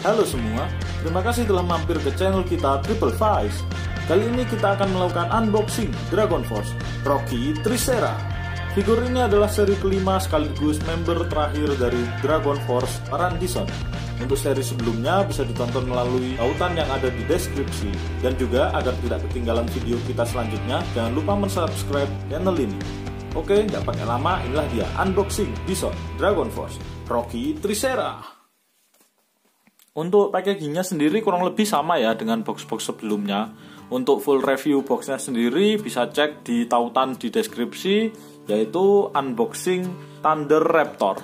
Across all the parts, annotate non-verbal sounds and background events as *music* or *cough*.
Halo semua, terima kasih telah mampir ke channel kita Triple Five. Kali ini kita akan melakukan unboxing Dragon Force Rocky Trisera. Figur ini adalah seri kelima sekaligus member terakhir dari Dragon Force Parandison. Untuk seri sebelumnya bisa ditonton melalui tautan yang ada di deskripsi. Dan juga agar tidak ketinggalan video kita selanjutnya, jangan lupa mensubscribe channel ini. Oke, nggak pakai lama, inilah dia unboxing Bison Dragon Force Rocky Trisera. Untuk packagingnya sendiri kurang lebih sama ya dengan box-box sebelumnya. Untuk full review boxnya sendiri bisa cek di tautan di deskripsi yaitu unboxing Thunder Raptor.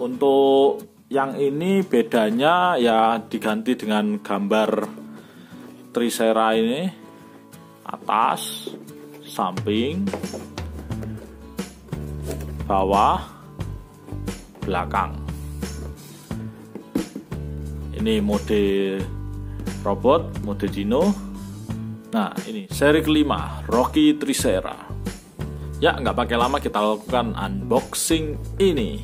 Untuk yang ini bedanya ya diganti dengan gambar Trisera ini atas, samping, bawah, belakang. Ini mode robot, mode dino. Nah ini seri kelima Rocky Trisera. Ya nggak pakai lama kita lakukan unboxing ini.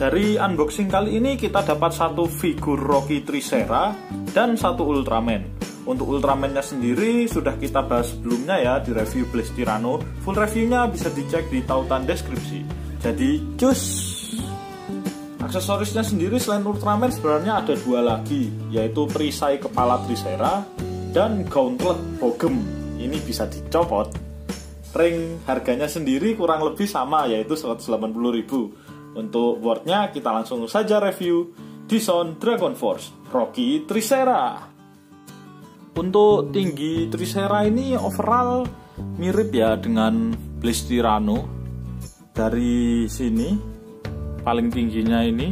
Dari unboxing kali ini kita dapat satu figur Rocky Trisera dan satu Ultraman. Untuk Ultramannya sendiri sudah kita bahas sebelumnya ya di review Blaze Tyranno. Full reviewnya bisa dicek di tautan deskripsi. Jadi cus! Aksesorisnya sendiri selain Ultraman sebenarnya ada dua lagi, yaitu perisai kepala Trisera dan gauntlet bogem. Ini bisa dicopot. Ring harganya sendiri kurang lebih sama yaitu 180.000 untuk boardnya kita langsung saja review Dison Dragon Force Rocky Trisera. Untuk tinggi Trisera ini overall mirip ya dengan Tyranno. Dari sini paling tingginya ini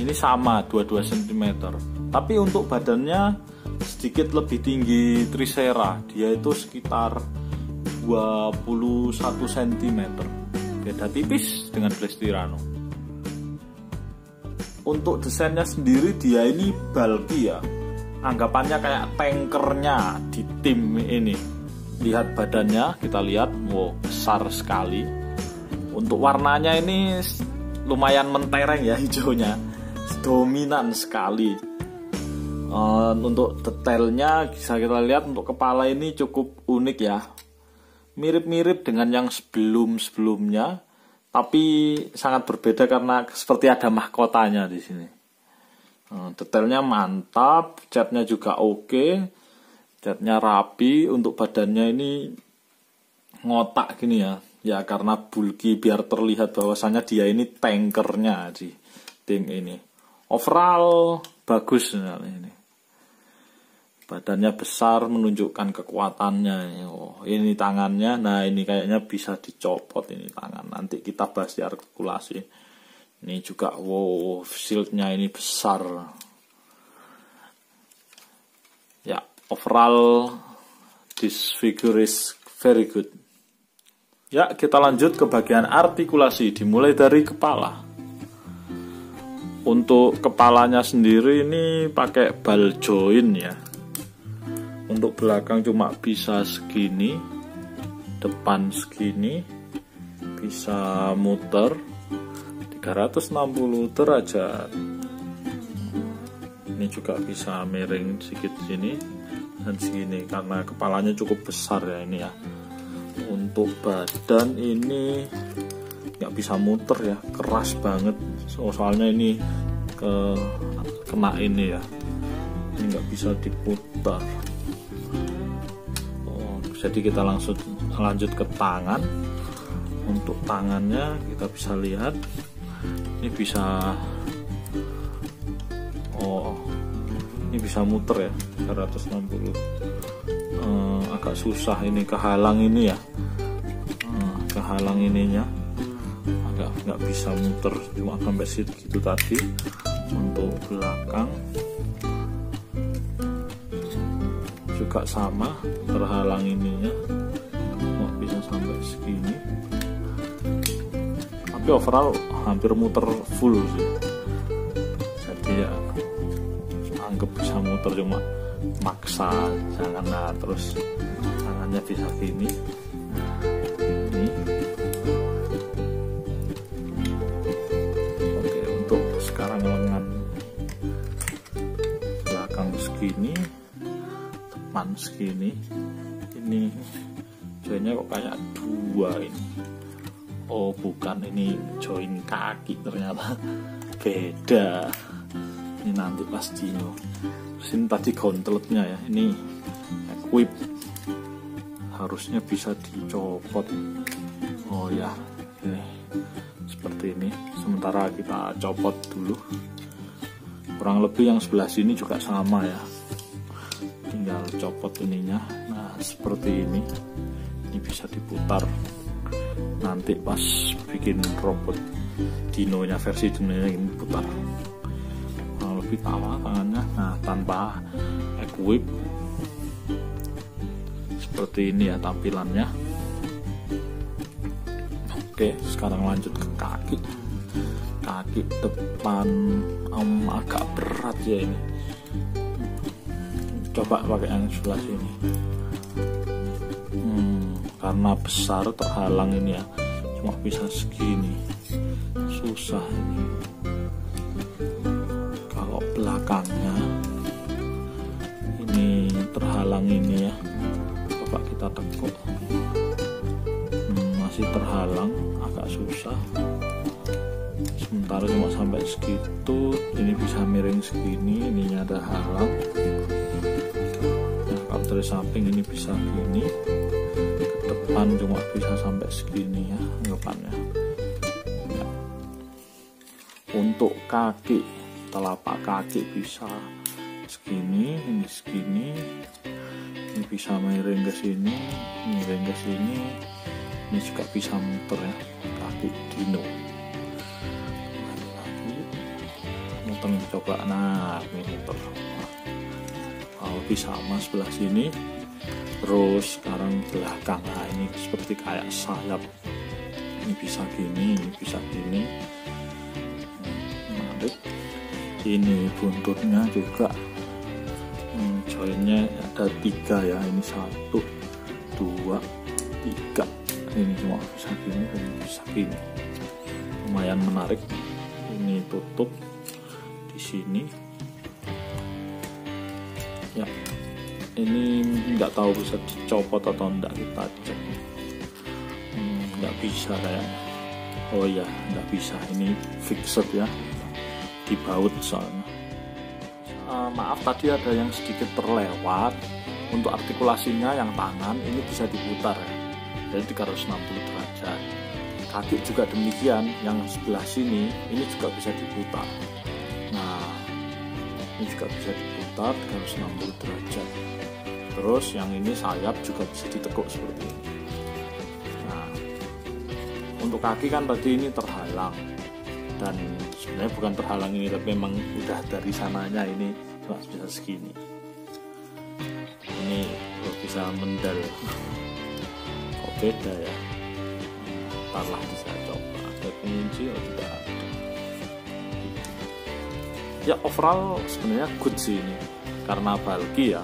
ini sama 22 cm. Tapi untuk badannya sedikit lebih tinggi Trisera. Dia itu sekitar 21 cm beda tipis dengan Blaze Tyranno untuk desainnya sendiri dia ini bulky ya. Anggapannya kayak tankernya di tim ini. Lihat badannya kita lihat. Wow besar sekali. Untuk warnanya ini lumayan mentereng ya *laughs* hijaunya. Dominan sekali. Uh, untuk detailnya bisa kita lihat untuk kepala ini cukup unik ya mirip-mirip dengan yang sebelum-sebelumnya, tapi sangat berbeda karena seperti ada mahkotanya di sini. Hmm, detailnya mantap, catnya juga oke, catnya rapi, untuk badannya ini ngotak gini ya, ya karena bulky biar terlihat bahwasannya dia ini tankernya di tim ini. Overall bagus ini badannya besar menunjukkan kekuatannya. Oh ini tangannya nah ini kayaknya bisa dicopot ini tangan. Nanti kita bahas di artikulasi. Ini juga wow shieldnya ini besar. Ya overall this figure is very good. Ya kita lanjut ke bagian artikulasi dimulai dari kepala. Untuk kepalanya sendiri ini pakai ball joint ya untuk belakang cuma bisa segini depan segini bisa muter. 360 derajat ini juga bisa miring sedikit sini dan sini karena kepalanya cukup besar ya ini ya. Untuk badan ini nggak bisa muter ya keras banget. Soalnya ini ke kena ini ya. Ini nggak bisa diputar jadi kita langsung lanjut ke tangan. Untuk tangannya kita bisa lihat. Ini bisa oh ini bisa muter ya 160 eh, agak susah ini kehalang ini ya. Eh, kehalang ininya. Agak nggak bisa muter cuma sampai situ tadi. Untuk belakang juga sama terhalang ininya kok bisa sampai segini? Tapi overall hampir muter full sih. Jadi ya anggap bisa muter cuma maksa jangan nah terus tangannya bisa gini depan segini. Ini joinnya kok kayak dua ini. Oh bukan ini join kaki ternyata. Beda. Ini nanti pas dino. Terus ini tadi gauntletnya ya. Ini equip. Harusnya bisa dicopot. Oh ya ini seperti ini. Sementara kita copot dulu. Kurang lebih yang sebelah sini juga sama ya copot ininya. Nah seperti ini. Ini bisa diputar nanti pas bikin robot dinonya versi dinonya ini putar. Nah, lebih tawa tangannya. Nah tanpa equip. Seperti ini ya tampilannya. Oke sekarang lanjut ke kaki. Kaki depan um, agak berat ya ini coba pakai yang sebelah sini. Karena besar terhalang ini ya. Cuma bisa segini. Susah ini. Kalau belakangnya ini terhalang ini ya. Coba kita tekuk. Hmm, masih terhalang agak susah. Sementara cuma sampai segitu ini bisa miring segini ininya ada halang dari samping ini bisa gini. Depan cuma bisa sampai segini ya anggapannya. Ya. untuk kaki telapak kaki bisa segini ini segini. Ini bisa miring ke sini miring ke sini. Ini juga bisa muter ya kaki dino. Lagi muter coba. Nah ini muter bisa sama sebelah sini. Terus sekarang belakang nah ini seperti kayak sayap. Ini bisa gini ini bisa gini. Menarik. Ini buntutnya juga. Hmm, joinnya ada tiga ya ini satu dua tiga. Ini cuma bisa gini ini bisa gini. Lumayan menarik. Ini tutup di sini ya ini nggak tahu bisa dicopot atau enggak kita cek. Hmm, nggak bisa kayak oh ya nggak bisa. Ini fixed ya. Dibaut soalnya. Uh, maaf tadi ada yang sedikit terlewat. Untuk artikulasinya yang tangan ini bisa diputar ya. Jadi 360 derajat. Kaki juga demikian yang sebelah sini ini juga bisa diputar. Nah ini juga bisa diputar 360 derajat. Terus yang ini sayap juga bisa ditekuk seperti ini. Nah untuk kaki kan tadi ini terhalang. Dan sebenarnya bukan terhalang ini tapi memang udah dari sananya ini cuma bisa segini. Ini bisa mendal. Kok beda ya? Ntarlah bisa coba. Ada pengunci atau tidak? ada ya overall sebenarnya good sih ini. Karena bulky ya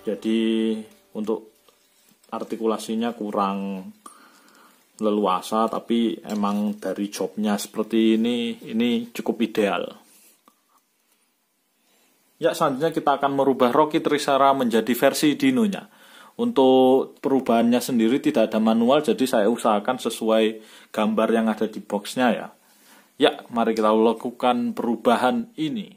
jadi untuk artikulasinya kurang leluasa tapi emang dari jobnya seperti ini ini cukup ideal. Ya selanjutnya kita akan merubah Rocky Trisara menjadi versi dinonya. Untuk perubahannya sendiri tidak ada manual jadi saya usahakan sesuai gambar yang ada di boxnya ya ya mari kita lakukan perubahan ini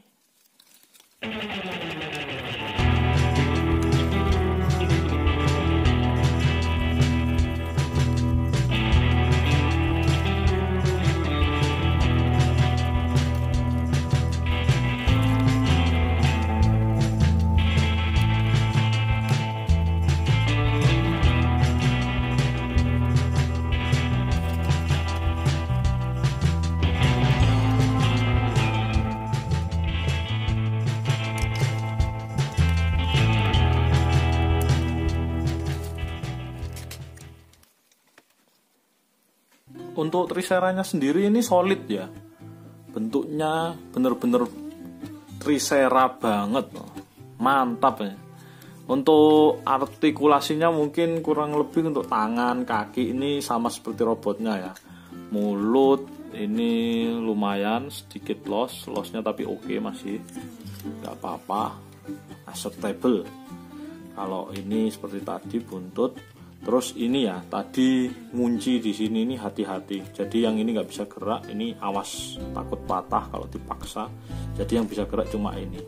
untuk triseranya sendiri ini solid ya. Bentuknya bener-bener trisera banget mantap ya. Untuk artikulasinya mungkin kurang lebih untuk tangan kaki ini sama seperti robotnya ya. Mulut ini lumayan sedikit loss lossnya tapi oke okay masih. Nggak apa-apa. Acceptable. Kalau ini seperti tadi buntut terus ini ya tadi ngunci di sini ini hati-hati. Jadi yang ini nggak bisa gerak ini awas takut patah kalau dipaksa. Jadi yang bisa gerak cuma ini.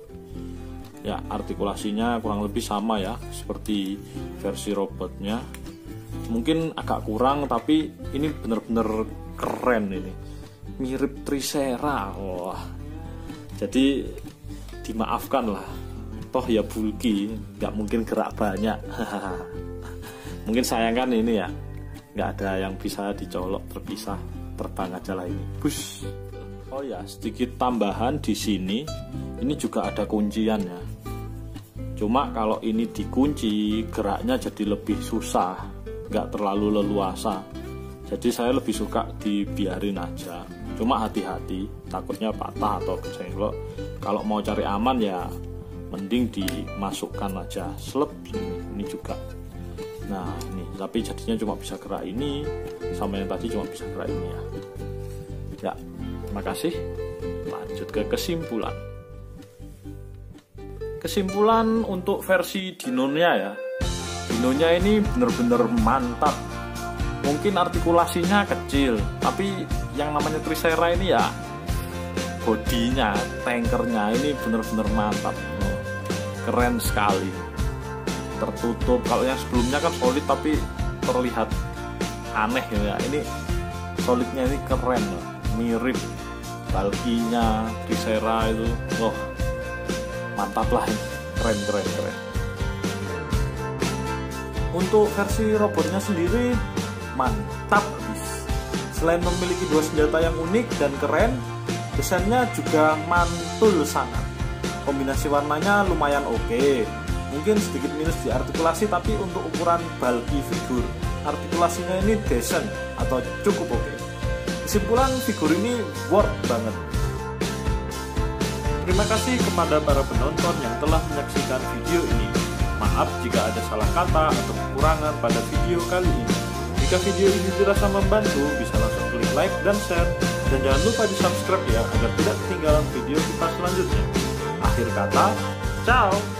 Ya artikulasinya kurang lebih sama ya seperti versi robotnya. Mungkin agak kurang tapi ini bener-bener keren ini. Mirip Trisera wah. Jadi dimaafkan lah toh ya bulky nggak mungkin gerak banyak *laughs* mungkin sayangkan ini ya. Nggak ada yang bisa dicolok terpisah terbang aja lah ini. Bus. Oh ya sedikit tambahan di sini. Ini juga ada kuncian ya. Cuma kalau ini dikunci geraknya jadi lebih susah. Nggak terlalu leluasa. Jadi saya lebih suka dibiarin aja. Cuma hati-hati takutnya patah atau kesenggol kalau mau cari aman ya mending dimasukkan aja. Slep ini juga nah ini. Tapi jadinya cuma bisa gerak ini sama yang tadi cuma bisa gerak ini ya. Ya terima kasih lanjut ke kesimpulan. Kesimpulan untuk versi dinonya ya. Dinonya ini bener-bener mantap. Mungkin artikulasinya kecil tapi yang namanya Trisera ini ya bodinya tankernya ini bener-bener mantap. Keren sekali tertutup. Kalau yang sebelumnya kan solid tapi terlihat aneh ya. Ini solidnya ini keren loh. Mirip balkinya Visera itu. Loh mantap lah. Ini keren keren keren. Untuk versi robotnya sendiri mantap selain memiliki dua senjata yang unik dan keren desainnya juga mantul sangat. Kombinasi warnanya lumayan oke. okay mungkin sedikit minus di artikulasi tapi untuk ukuran bulky figur artikulasinya ini decent atau cukup oke. Okay. kesimpulan figur ini worth banget. Terima kasih kepada para penonton yang telah menyaksikan video ini. Maaf jika ada salah kata atau kekurangan pada video kali ini. Jika video ini dirasa membantu bisa langsung klik like dan share. Dan jangan lupa di subscribe ya agar tidak ketinggalan video kita selanjutnya. Akhir kata ciao